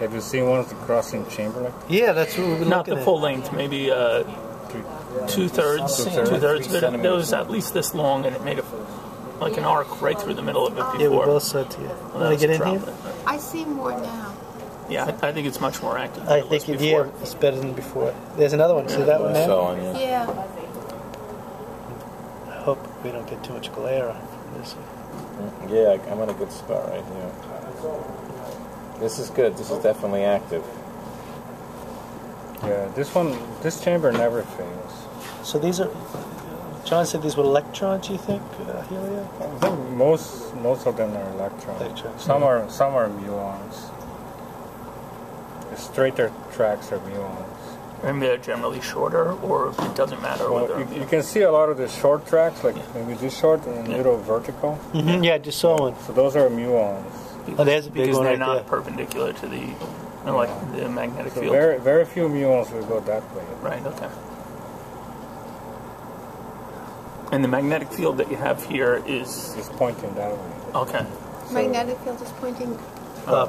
Have you seen one of the crossing chamber like Yeah, that's what we've been Not looking the at. full length, maybe uh, two thirds, two Two-thirds. but it. It was at least this long, and it made a like an arc right through the middle of it before. Yeah, we both saw it to you. Well, Want to get in here? I see more now. Yeah, I, I think it's much more active. Than I it think it, before. yeah, it's better than before. There's another one. See that one there? So on, yeah. Yeah. I hope we don't get too much glare on this. Yeah, I'm in a good spot right here. This is good. This is definitely active. Yeah, this one, this chamber never fails. So these are. John said these were electrons. You think, uh, Helio? I think most most of them are electrons. Electrons. Some are some are muons. The straighter tracks are muons. And they're generally shorter, or it doesn't matter Well, whether. you, you can see a lot of the short tracks, like maybe this short and a Yeah. little vertical. Mm-hmm. Yeah, I just saw one. So those are muons. Oh, there's a big because one they're right not there. perpendicular to the like the magnetic So field. very very few muons will go that way. Right. Okay. And the magnetic field that you have here is is pointing that way. okay. Magnetic field is pointing Up.